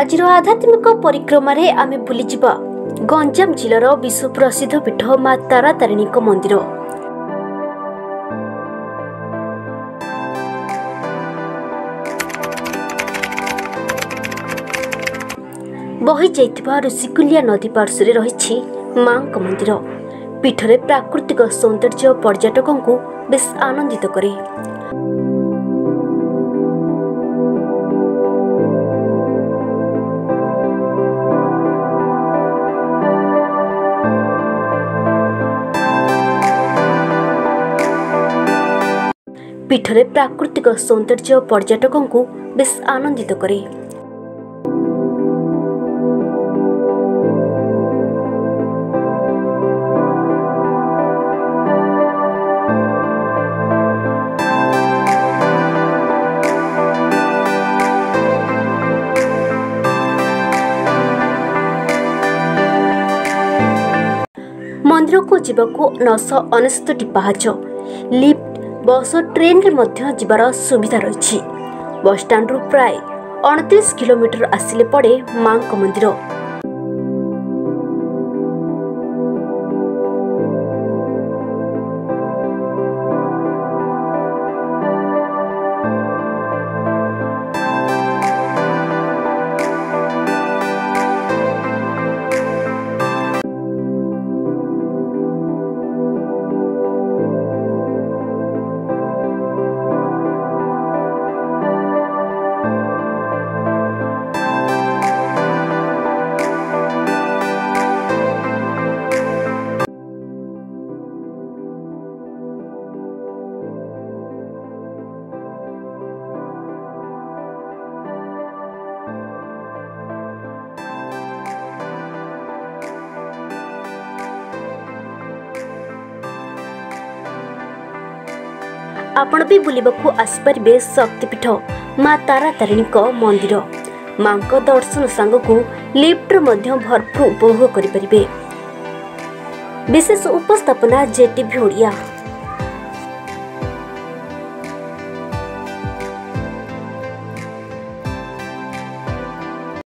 ଆଜିର ଆଧ୍ୟାତ୍ମିକ ପରିକ୍ରମାରେ ଆମେ ବୁଲିଯିବା ଗଞ୍ଜାମ ଜିଲ୍ଲାର ବିଶ୍ୱ ପ୍ରସିଦ୍ଧ ପୀଠ ମା ତାରା ତାରିଣୀଙ୍କ ମନ୍ଦିର। ବହି ଯାଇଥିବା ଋଷିକୁଲିଆ ନଦୀ ପାର୍ଶ୍ୱରେ ରହିଛି ମାଙ୍କ ମନ୍ଦିର। ପୀଠରେ ପ୍ରାକୃତିକ ସୌନ୍ଦର୍ଯ୍ୟ ପର୍ଯ୍ୟଟକଙ୍କୁ ବେଶ ଆନନ୍ଦିତ କରେ। ପୀଠରେ ପ୍ରାକୃତିକ ସୌନ୍ଦର୍ଯ୍ୟ ପର୍ଯ୍ୟଟକଙ୍କୁ ବେଶ ଆନନ୍ଦିତ କରେ। ମନ୍ଦିରକୁ ଯିବାକୁ ନଅଶହ ଅନେଶତଟି ପାହାଚ ଲିଫ୍ଟ ବସ୍ ଓ ଟ୍ରେନ୍ରେ ମଧ୍ୟ ଯିବାର ସୁବିଧା ରହିଛି। ବସ୍ଷ୍ଟାଣ୍ଡରୁ ପ୍ରାୟ ଅଣତିରିଶ କିଲୋମିଟର ଆସିଲେ ପଡ଼େ ମାଙ୍କ ମନ୍ଦିର। ଆପଣ ବି ବୁଲିବାକୁ ଆସିପାରିବେ ଶକ୍ତିପୀଠ ମା ତାରା ତାରିଣୀଙ୍କ ମନ୍ଦିର। ମାଙ୍କ ଦର୍ଶନ ସାଙ୍ଗକୁ ଲିଫ୍ଟରେ ମଧ୍ୟ ଭରପୁର ଉପଭୋଗ କରିପାରିବେ। ବିଶେଷ ଉପସ୍ଥାପନା ଜେଟିଭି ଓଡ଼ିଆ।